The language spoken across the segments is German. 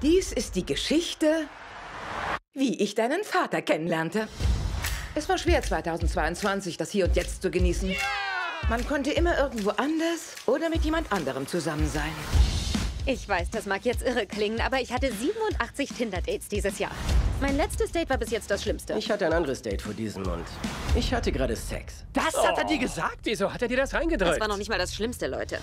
Dies ist die Geschichte, wie ich deinen Vater kennenlernte. Es war schwer, 2022 das Hier und Jetzt zu genießen. Man konnte immer irgendwo anders oder mit jemand anderem zusammen sein. Ich weiß, das mag jetzt irre klingen, aber ich hatte 87 Tinder-Dates dieses Jahr. Mein letztes Date war bis jetzt das Schlimmste. Ich hatte ein anderes Date vor diesem und ich hatte gerade Sex. Das hat er dir gesagt? Wieso hat er dir das reingedrückt? Das war noch nicht mal das Schlimmste, Leute.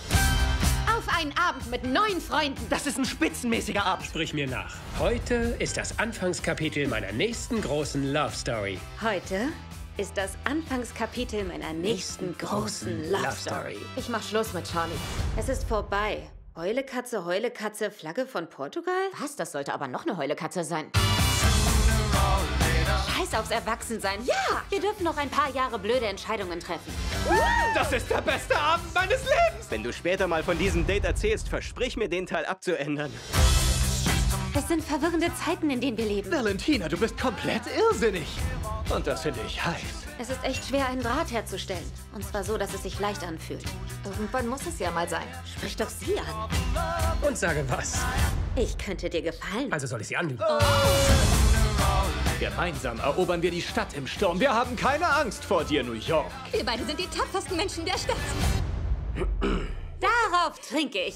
Auf einen Abend mit neun Freunden. Das ist ein spitzenmäßiger Abend. Sprich mir nach. Heute ist das Anfangskapitel meiner nächsten großen Love Story. Heute ist das Anfangskapitel meiner nächsten großen Love Story. Ich mach Schluss mit Charlie. Es ist vorbei. Heulekatze, Heulekatze, Flagge von Portugal? Was? Das sollte aber noch eine Heulekatze sein. Scheiß aufs Erwachsensein. Ja! Wir dürfen noch ein paar Jahre blöde Entscheidungen treffen. Das ist der beste Abend meines Lebens. Wenn du später mal von diesem Date erzählst, versprich mir, den Teil abzuändern. Es sind verwirrende Zeiten, in denen wir leben. Valentina, du bist komplett irrsinnig. Und das finde ich heiß. Es ist echt schwer, einen Draht herzustellen. Und zwar so, dass es sich leicht anfühlt. Irgendwann muss es ja mal sein. Sprich doch sie an. Und sage was. Ich könnte dir gefallen. Also soll ich sie anlügen? Gemeinsam erobern wir die Stadt im Sturm. Wir haben keine Angst vor dir, New York. Wir beide sind die tapfersten Menschen der Stadt. Darauf trinke ich.